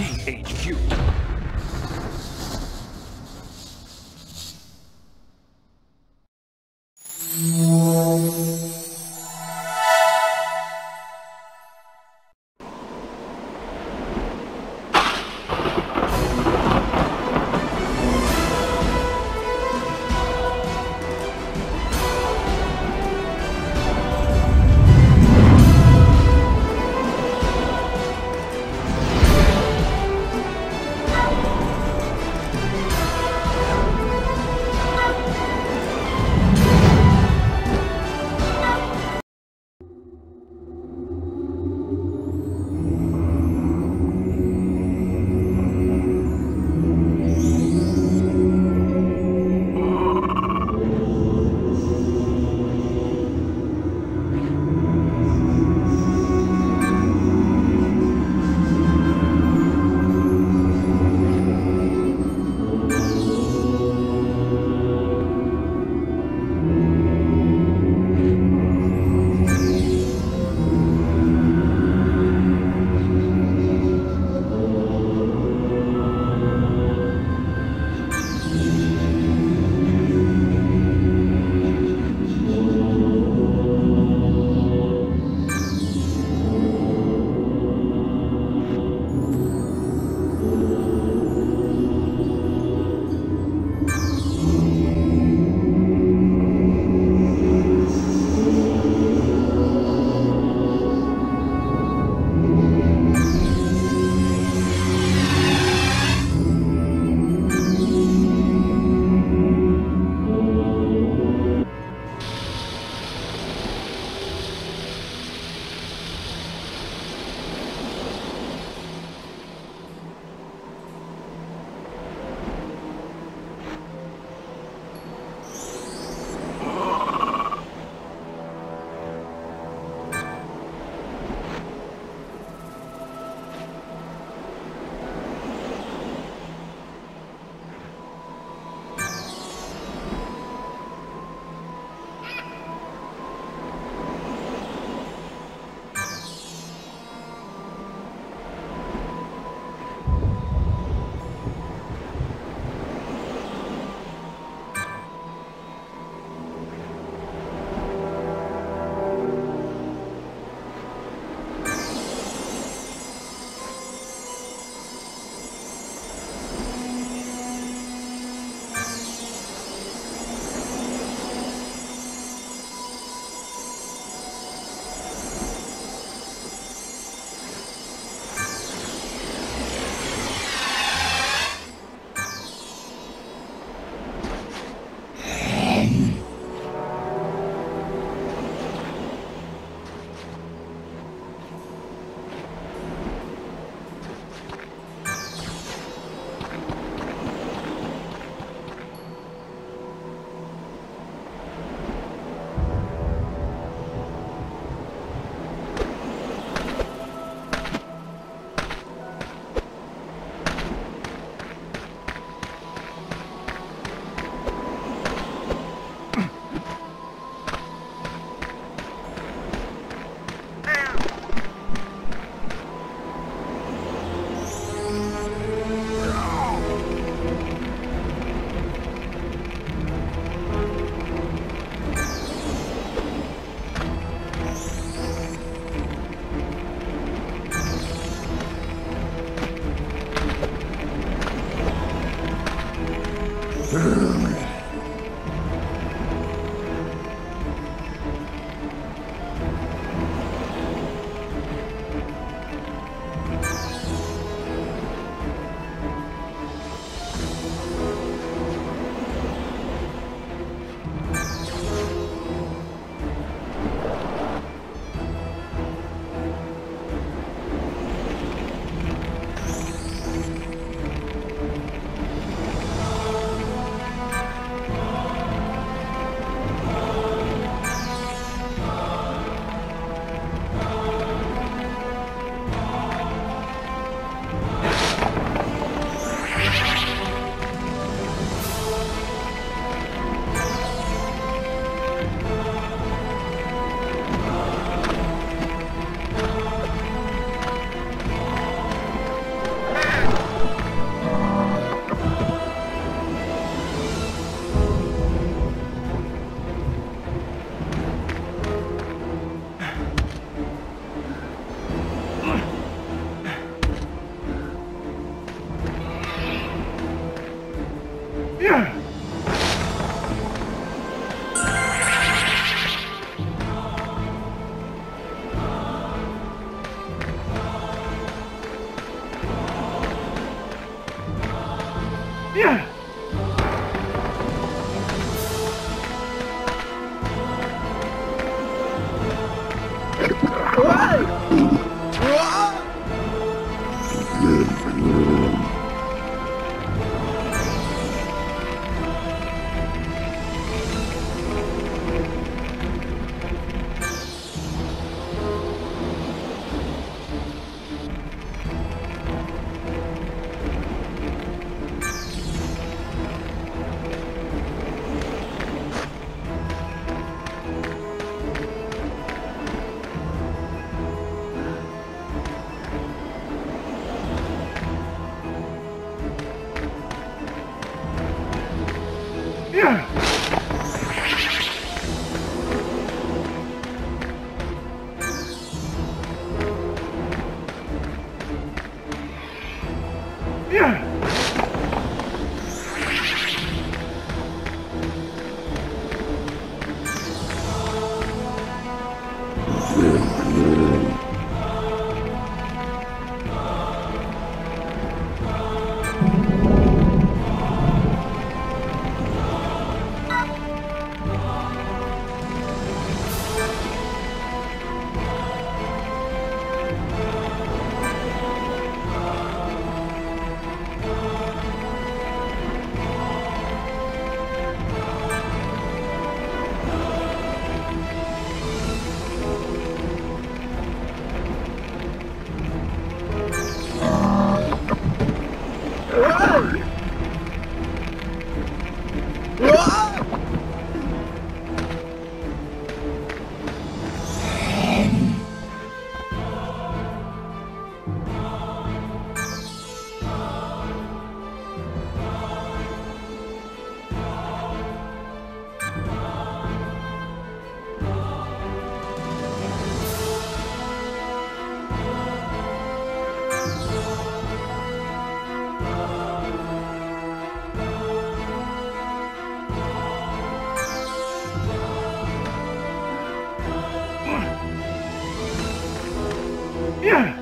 THQ. Yeah. Yeah.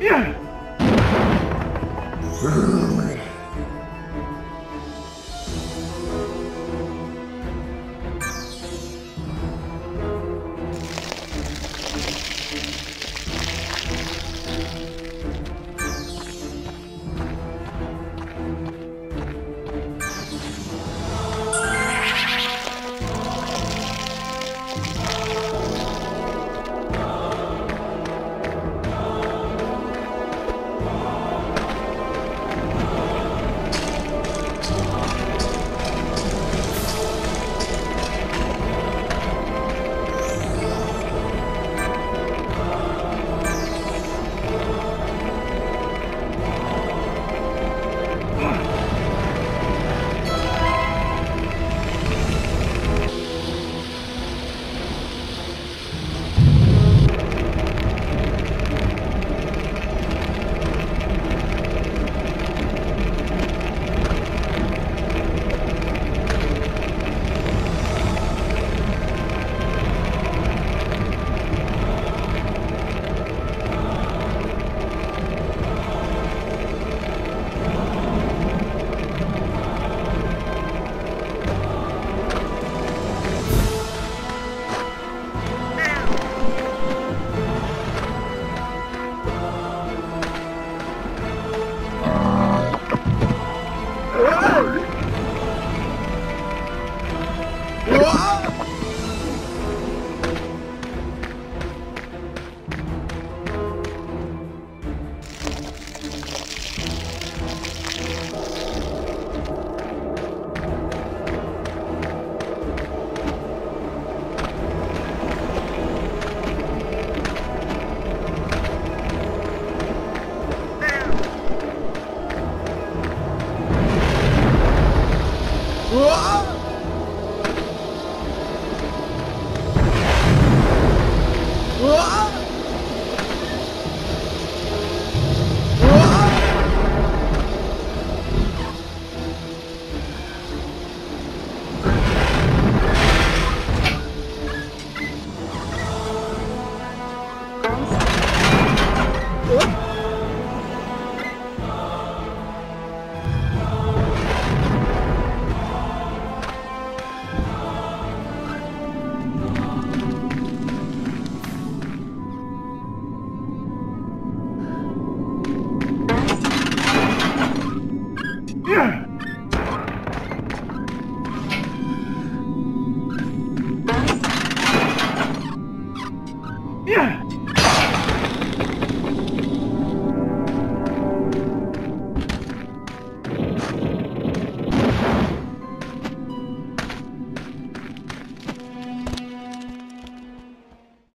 Yeah. Whoa!